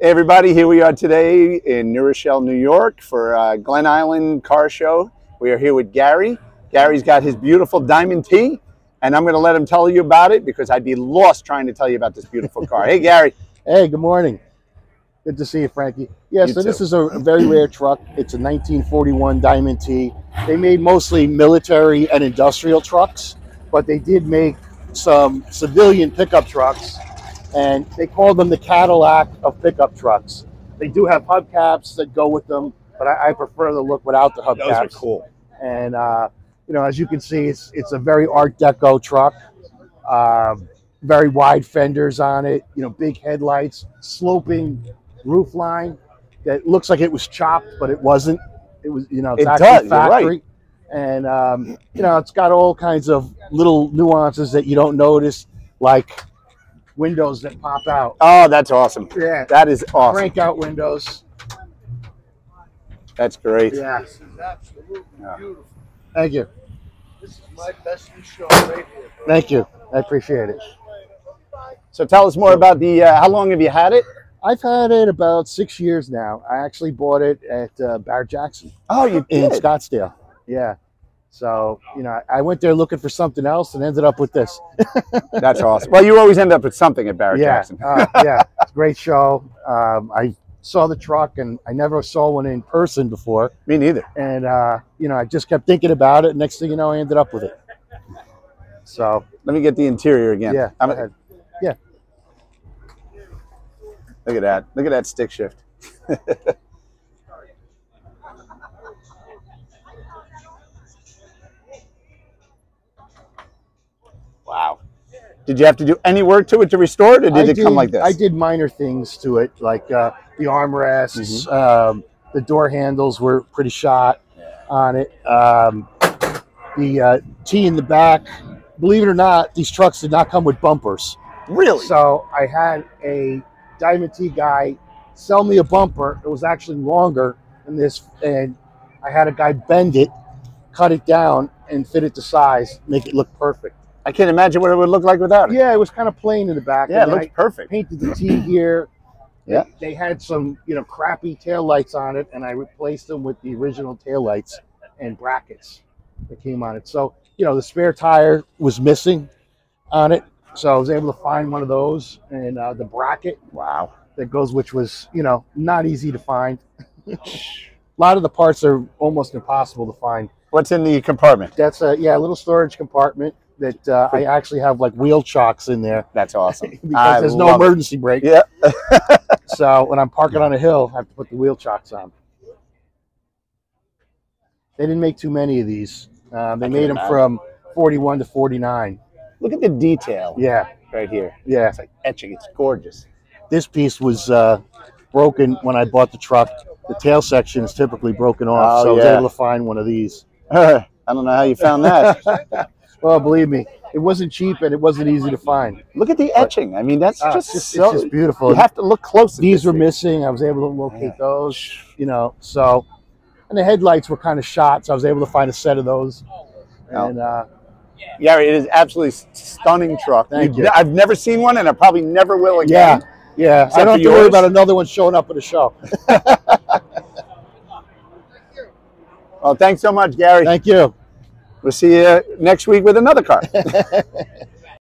Hey everybody, here we are today in New Rochelle, New York for uh, Glen Island Car Show. We are here with Gary. Gary's got his beautiful Diamond T, and I'm going to let him tell you about it because I'd be lost trying to tell you about this beautiful car. hey Gary. Hey, good morning. Good to see you, Frankie. Yeah, You so this is a very rare truck. It's a 1941 Diamond T. They made mostly military and industrial trucks, but they did make some civilian pickup trucks, and they call them the Cadillac of pickup trucks. They do have hubcaps that go with them, but I, I prefer the look without the hubcaps. Those are cool. And uh, you know, as you can see, it's it's a very Art Deco truck. Um, very wide fenders on it. You know, big headlights, sloping roof line that looks like it was chopped, but it wasn't. It was, you know, it's It actually does, you're right. And um, you know, it's got all kinds of little nuances that you don't notice, like windows that pop out. Oh, that's awesome. Yeah, That is awesome. crank out windows. That's great. Yeah, This is absolutely Yeah. beautiful. thank you, This is my best new show right here. bro. thank you. I appreciate it. So tell us more about the. Uh, how long have you had it? I've had it about six years now. I actually bought it at uh, Barrett Jackson Oh, you did? in. Scottsdale. Yeah. So, you know, I went there looking for something else and ended up with this. That's awesome. Well, you always end up with something at Barrett yeah. Jackson. uh, yeah. It's a great show. Um, I saw the truck and I never saw one in person before. Me neither. And, uh, you know, I just kept thinking about it. Next thing you know, I ended up with it. So, Let me get the interior again. yeah. I'm- ahead. Look at that. Look at that stick shift. wow. Did you have to do any work to it to restore it, or did I it come like this? I did minor things to it, like uh, the armrests, Mm-hmm. um, the door handles were pretty shot on it. Um, the uh, T in the back. Believe it or not, these trucks did not come with bumpers. Really? So I had a Diamond T guy sell me a bumper. It was actually longer than this, and I had a guy bend it, cut it down, and fit it to size, make it look perfect. I can't imagine what it would look like without it. Yeah, it was kind of plain in the back. Yeah, it looks I- perfect. painted the T here. Yeah. They, they had some, you know, crappy tail lights on it, and I replaced them with the original tail lights and brackets that came on it. So, you know, the spare tire was missing on it, so I was able to find one of those, and uh, the bracket Wow. that goes, which was, you know, not easy to find. a lot of the parts are almost impossible to find. What's in the compartment? That's a yeah, a little storage compartment that uh, I actually have like wheel chocks in there That's awesome. because I there's no love it. emergency brake. Yeah. So when I'm parking on a hill, I have to put the wheel chocks on. They didn't make too many of these. Um, they made them imagine. from 41 to 49. Look at the detail Yeah, right here. yeah. It's like etching. It's gorgeous. This piece was uh, broken when I bought the truck. The tail section is typically broken off, Oh, so I was able to find one of these. I don't know how you found that. Well, believe me, it wasn't cheap and it wasn't easy to find. Look at the etching. I mean, that's Ah, just it's, so. just beautiful. you have to look close. These were thing. missing. I was able to locate Yeah. those, you know. So, and the headlights were kind of shot, so I was able to find a set of those. Oh. And uh, Gary, it is absolutely stunning truck. Thank you. I've never seen one, and I probably never will again. yeah, Except I don't have to worry about another one showing up at a show. Well, thanks so much, Gary. Thank you. We'll see you next week with another car.